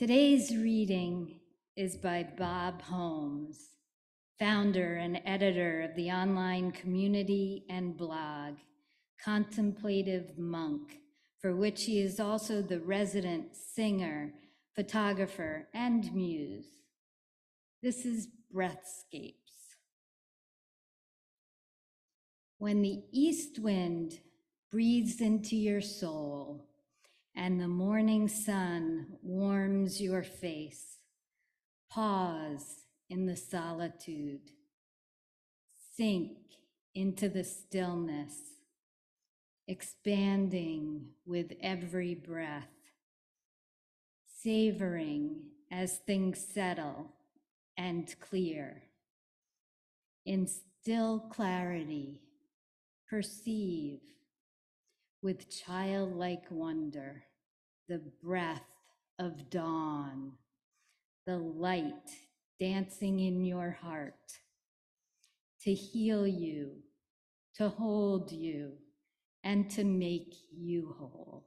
Today's reading is by Bob Holmes, founder and editor of the online community and blog, Contemplative Monk, for which he is also the resident singer, photographer, and muse. This is Breathscapes. When the east wind breathes into your soul and the morning sun warms your face, pause in the solitude, sink into the stillness, expanding with every breath, savoring as things settle and clear. In still clarity, perceive with childlike wonder the breath of dawn, the light dancing in your heart to heal you, to hold you, and to make you whole.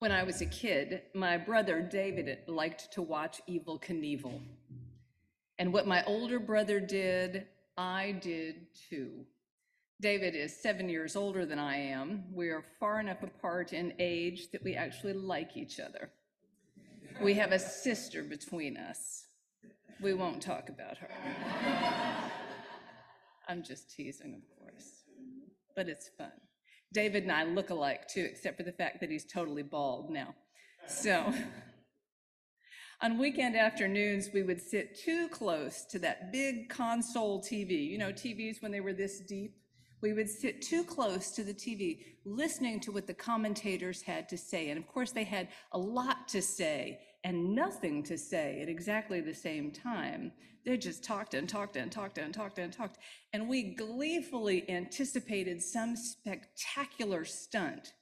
When I was a kid, my brother David liked to watch Evel Knievel. And what my older brother did, I did too. David is seven years older than I am. We are far enough apart in age that we actually like each other. We have a sister between us. We won't talk about her. I'm just teasing, of course, but it's fun. David and I look alike too, except for the fact that he's totally bald now. So, on weekend afternoons, we would sit too close to that big console TV. You know, TVs when they were this deep? We would sit too close to the TV, listening to what the commentators had to say. And of course, they had a lot to say and nothing to say at exactly the same time. They just talked and talked and talked and talked and talked. And we gleefully anticipated some spectacular stunt.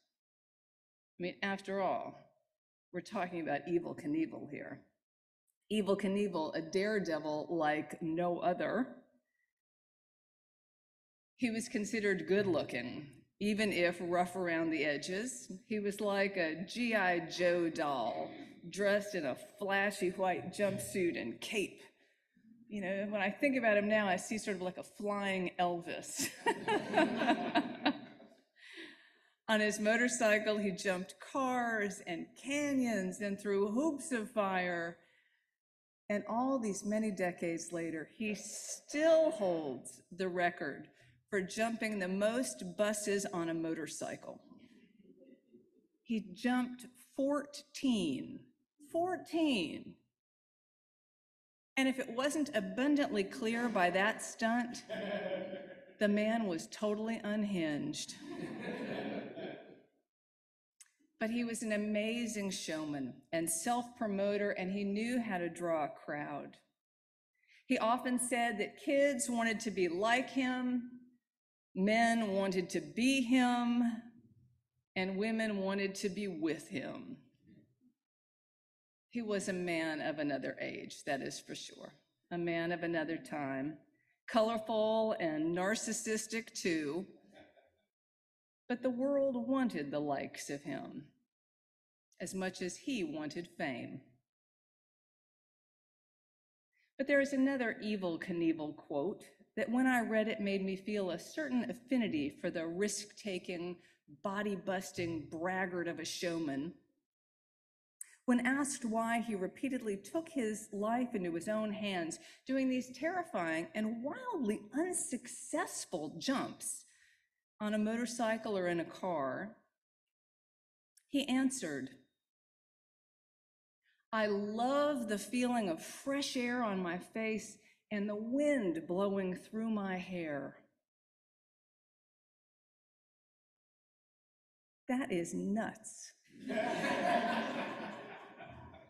I mean, after all, we're talking about Evel Knievel here. Evel Knievel, a daredevil like no other. He was considered good looking, even if rough around the edges. He was like a G.I. Joe doll, dressed in a flashy white jumpsuit and cape. You know, when I think about him now, I see sort of like a flying Elvis. On his motorcycle, he jumped cars and canyons and through hoops of fire. And all these many decades later, he still holds the record for jumping the most buses on a motorcycle. He jumped 14, 14. And if it wasn't abundantly clear by that stunt, the man was totally unhinged. But he was an amazing showman and self promoter, and he knew how to draw a crowd. He often said that kids wanted to be like him, men wanted to be him, and women wanted to be with him. He was a man of another age, that is for sure, a man of another time, colorful and narcissistic too but the world wanted the likes of him as much as he wanted fame. But there is another Evel Knievel quote that when I read it made me feel a certain affinity for the risk taking, body busting braggart of a showman. When asked why he repeatedly took his life into his own hands, doing these terrifying and wildly unsuccessful jumps on a motorcycle or in a car, he answered, I love the feeling of fresh air on my face and the wind blowing through my hair. That is nuts.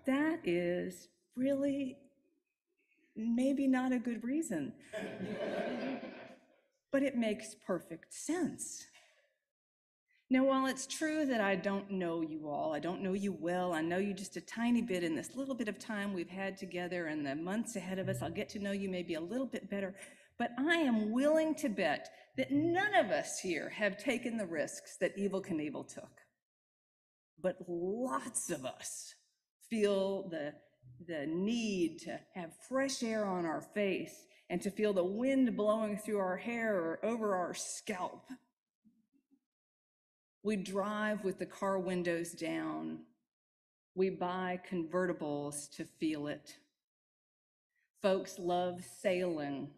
that is really maybe not a good reason but it makes perfect sense. Now, while it's true that I don't know you all, I don't know you well, I know you just a tiny bit in this little bit of time we've had together and the months ahead of us, I'll get to know you maybe a little bit better, but I am willing to bet that none of us here have taken the risks that Evel Knievel took. but lots of us feel the, the need to have fresh air on our face and to feel the wind blowing through our hair or over our scalp. We drive with the car windows down. We buy convertibles to feel it. Folks love sailing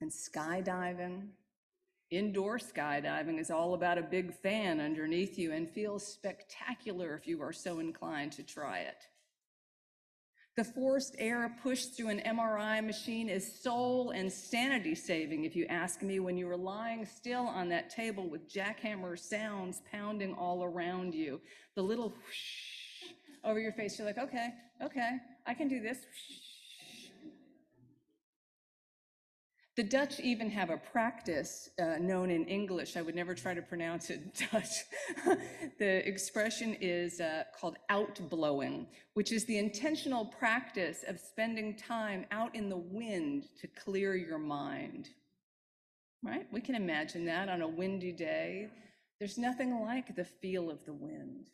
and skydiving. Indoor skydiving is all about a big fan underneath you and feels spectacular if you are so inclined to try it. The forced air pushed through an MRI machine is soul and sanity saving, if you ask me, when you are lying still on that table with jackhammer sounds pounding all around you. The little whoosh over your face, you're like, okay, okay, I can do this. The Dutch even have a practice uh, known in English. I would never try to pronounce it Dutch. the expression is uh, called outblowing, which is the intentional practice of spending time out in the wind to clear your mind. Right? We can imagine that on a windy day. There's nothing like the feel of the wind.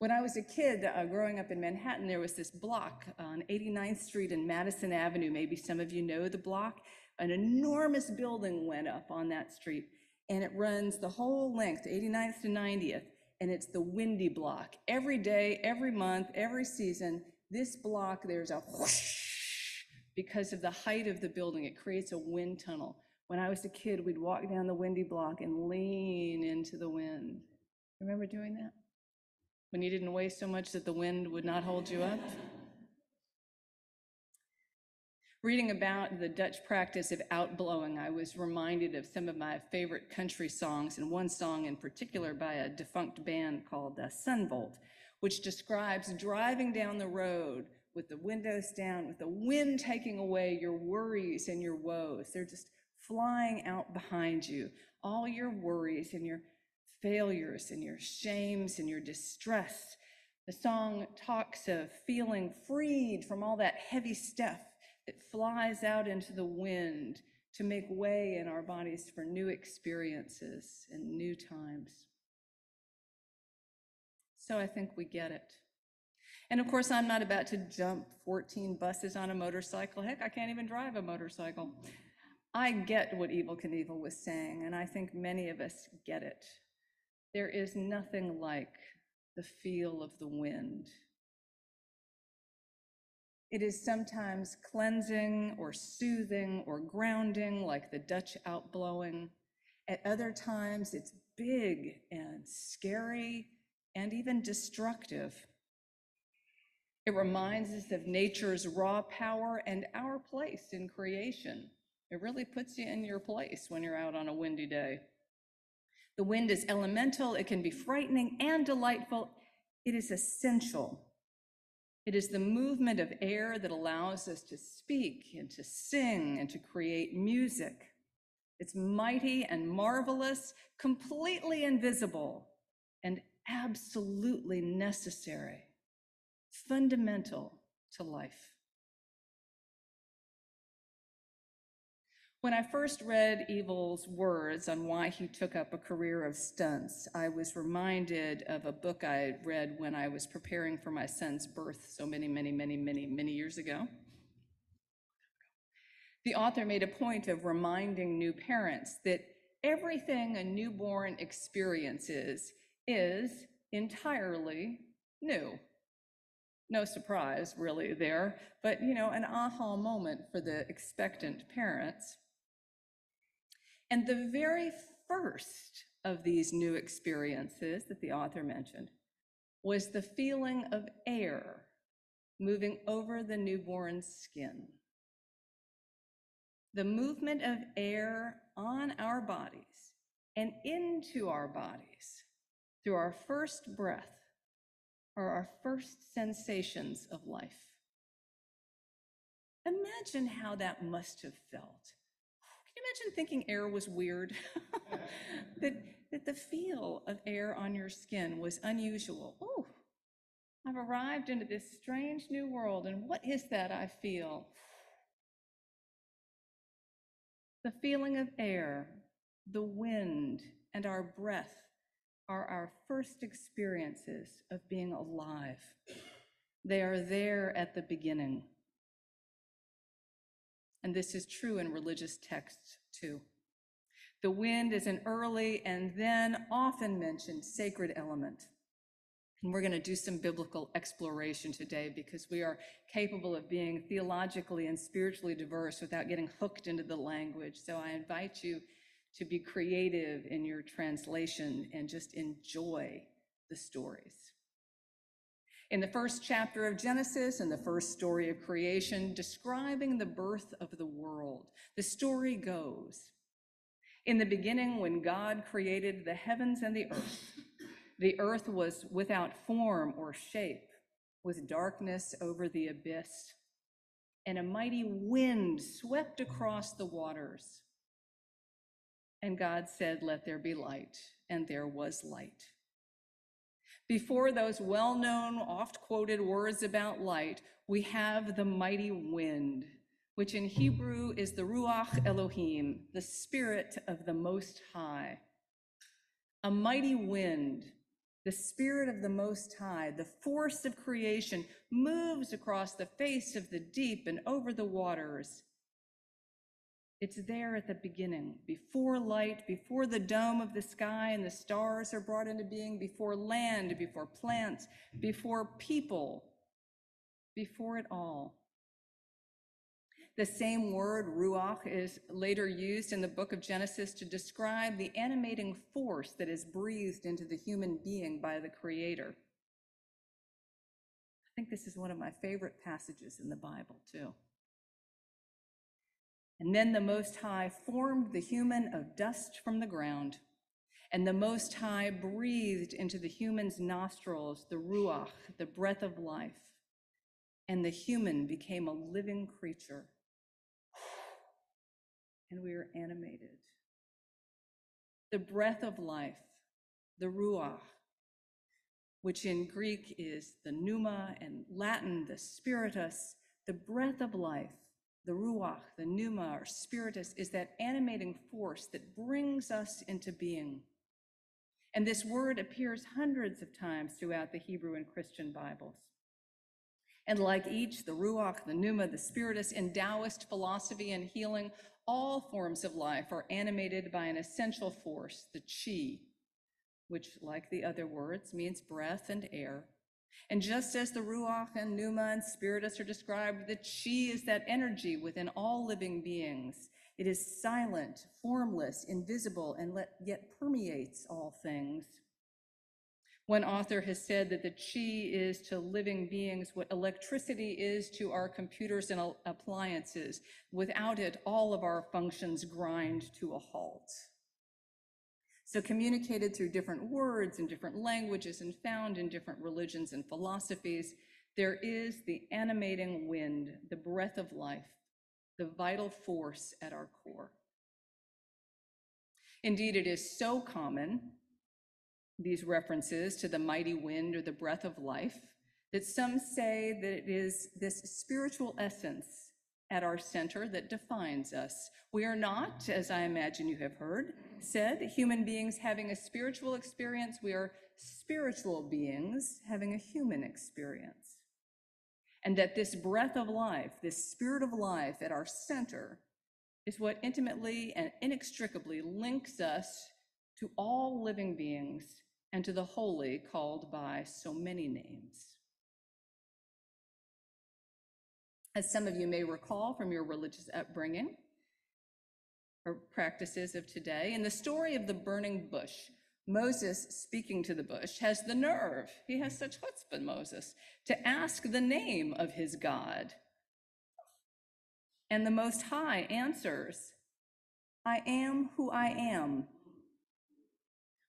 When I was a kid uh, growing up in Manhattan, there was this block on 89th Street and Madison Avenue. Maybe some of you know the block an enormous building went up on that street and it runs the whole length, 89th to 90th, and it's the windy block. Every day, every month, every season, this block, there's a whoosh because of the height of the building. It creates a wind tunnel. When I was a kid, we'd walk down the windy block and lean into the wind. Remember doing that? When you didn't weigh so much that the wind would not hold you up? Reading about the Dutch practice of outblowing, I was reminded of some of my favorite country songs, and one song in particular by a defunct band called uh, Son Volt, which describes driving down the road with the windows down, with the wind taking away your worries and your woes. They're just flying out behind you, all your worries and your failures and your shames and your distress. The song talks of feeling freed from all that heavy stuff it flies out into the wind to make way in our bodies for new experiences and new times. So I think we get it. And of course, I'm not about to jump 14 buses on a motorcycle. Heck, I can't even drive a motorcycle. I get what Evel Knievel was saying, and I think many of us get it. There is nothing like the feel of the wind it is sometimes cleansing or soothing or grounding, like the Dutch outblowing. At other times, it's big and scary and even destructive. It reminds us of nature's raw power and our place in creation. It really puts you in your place when you're out on a windy day. The wind is elemental, it can be frightening and delightful. It is essential it is the movement of air that allows us to speak and to sing and to create music. It's mighty and marvelous, completely invisible, and absolutely necessary, fundamental to life. When I first read Evel's words on why he took up a career of stunts, I was reminded of a book I read when I was preparing for my son's birth so many, many, many, many, many years ago. The author made a point of reminding new parents that everything a newborn experiences is entirely new. No surprise, really, there, but you know, an aha moment for the expectant parents. And the very first of these new experiences that the author mentioned was the feeling of air moving over the newborn's skin. The movement of air on our bodies and into our bodies through our first breath are our first sensations of life. Imagine how that must have felt you imagine thinking air was weird? that, that the feel of air on your skin was unusual. Oh, I've arrived into this strange new world, and what is that I feel? The feeling of air, the wind, and our breath are our first experiences of being alive. They are there at the beginning. And this is true in religious texts too. The wind is an early and then often mentioned sacred element. And we're going to do some biblical exploration today because we are capable of being theologically and spiritually diverse without getting hooked into the language. So I invite you to be creative in your translation and just enjoy the stories. In the first chapter of Genesis and the first story of creation, describing the birth of the world, the story goes In the beginning, when God created the heavens and the earth, the earth was without form or shape, with darkness over the abyss, and a mighty wind swept across the waters. And God said, Let there be light, and there was light. Before those well known, oft quoted words about light, we have the mighty wind, which in Hebrew is the Ruach Elohim, the Spirit of the Most High. A mighty wind, the Spirit of the Most High, the force of creation, moves across the face of the deep and over the waters. It's there at the beginning, before light, before the dome of the sky and the stars are brought into being, before land, before plants, mm. before people, before it all. The same word, ruach, is later used in the book of Genesis to describe the animating force that is breathed into the human being by the Creator. I think this is one of my favorite passages in the Bible, too. And then the Most High formed the human of dust from the ground, and the Most High breathed into the human's nostrils the Ruach, the breath of life, and the human became a living creature. And we are animated. The breath of life, the Ruach, which in Greek is the pneuma and Latin the spiritus, the breath of life the ruach, the pneuma, or spiritus, is that animating force that brings us into being. And this word appears hundreds of times throughout the Hebrew and Christian Bibles. And like each, the ruach, the pneuma, the spiritus, in Taoist philosophy and healing, all forms of life are animated by an essential force, the chi, which, like the other words, means breath and air, and just as the Ruach and Pneuma and Spiritus are described, the Chi is that energy within all living beings. It is silent, formless, invisible, and yet permeates all things. One author has said that the chi is to living beings what electricity is to our computers and appliances. Without it, all of our functions grind to a halt. So communicated through different words and different languages and found in different religions and philosophies, there is the animating wind, the breath of life, the vital force at our core. Indeed, it is so common, these references to the mighty wind or the breath of life, that some say that it is this spiritual essence at our center that defines us. We are not, as I imagine you have heard, said, human beings having a spiritual experience. We are spiritual beings having a human experience. And that this breath of life, this spirit of life at our center, is what intimately and inextricably links us to all living beings and to the holy called by so many names. As some of you may recall from your religious upbringing or practices of today, in the story of the burning bush, Moses, speaking to the bush, has the nerve, he has such chutzpah, Moses, to ask the name of his God. And the Most High answers, I am who I am.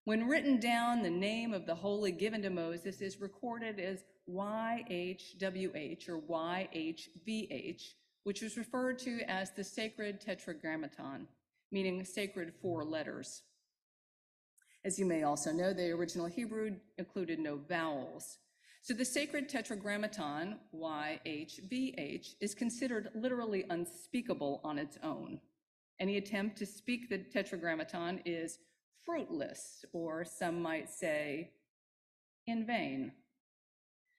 When written down, the name of the holy given to Moses is recorded as YHWH or YHVH, which is referred to as the sacred tetragrammaton, meaning sacred four letters. As you may also know, the original Hebrew included no vowels. So the sacred tetragrammaton, YHVH, is considered literally unspeakable on its own. Any attempt to speak the tetragrammaton is fruitless, or some might say, in vain.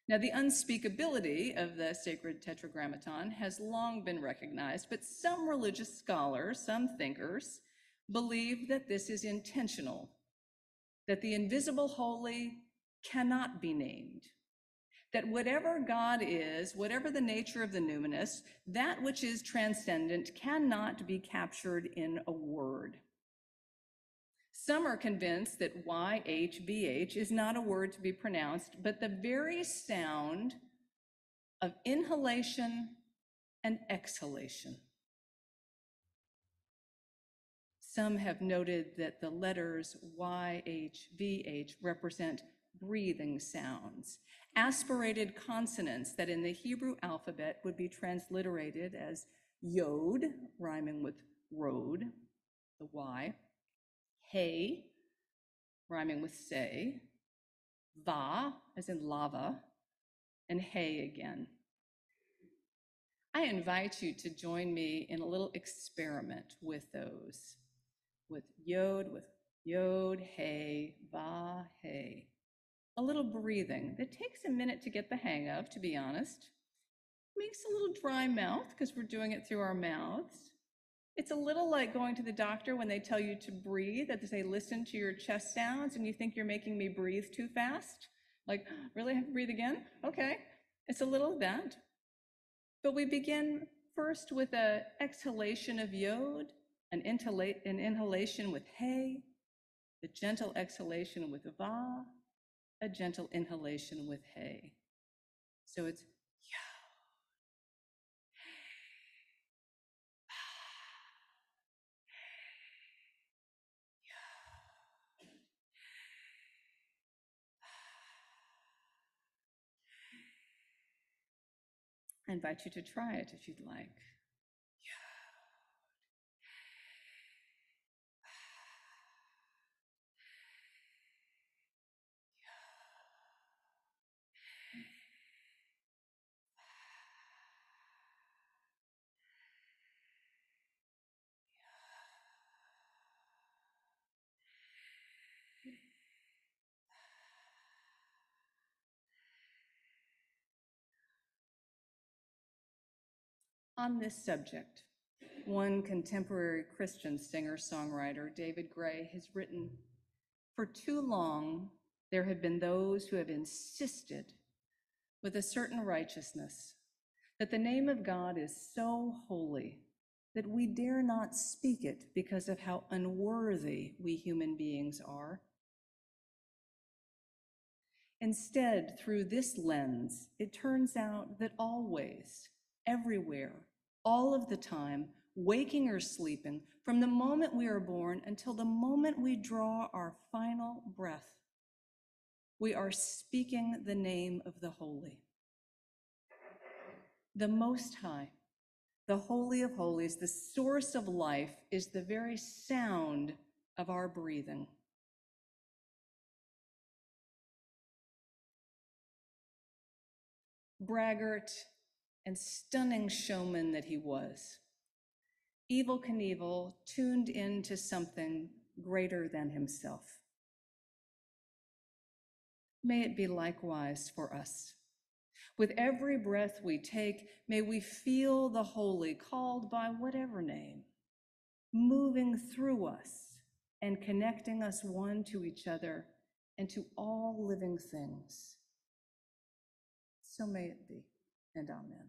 Now, the unspeakability of the sacred tetragrammaton has long been recognized, but some religious scholars, some thinkers, believe that this is intentional, that the invisible holy cannot be named, that whatever God is, whatever the nature of the numinous, that which is transcendent cannot be captured in a word. Some are convinced that YHVH is not a word to be pronounced, but the very sound of inhalation and exhalation. Some have noted that the letters YHVH represent breathing sounds, aspirated consonants that in the Hebrew alphabet would be transliterated as yod, rhyming with road, the Y, hey, rhyming with say, va, as in lava, and hey again. I invite you to join me in a little experiment with those, with yod, with yod, hey, va, hey. A little breathing that takes a minute to get the hang of, to be honest. Makes a little dry mouth because we're doing it through our mouths. It's a little like going to the doctor when they tell you to breathe, that they say, listen to your chest sounds, and you think you're making me breathe too fast. Like, really have to breathe again? Okay. It's a little of that. But we begin first with a exhalation of yod, an, an inhalation with hey, the gentle exhalation with va, a gentle inhalation with hey. So it's I invite you to try it if you'd like. On this subject, one contemporary Christian singer songwriter, David Gray, has written For too long, there have been those who have insisted with a certain righteousness that the name of God is so holy that we dare not speak it because of how unworthy we human beings are. Instead, through this lens, it turns out that always, everywhere, all of the time, waking or sleeping, from the moment we are born until the moment we draw our final breath, we are speaking the name of the Holy. The Most High, the Holy of Holies, the source of life, is the very sound of our breathing. Braggart and stunning showman that he was, Evel Knievel tuned into something greater than himself. May it be likewise for us. With every breath we take, may we feel the holy called by whatever name, moving through us and connecting us one to each other and to all living things. So may it be, and amen.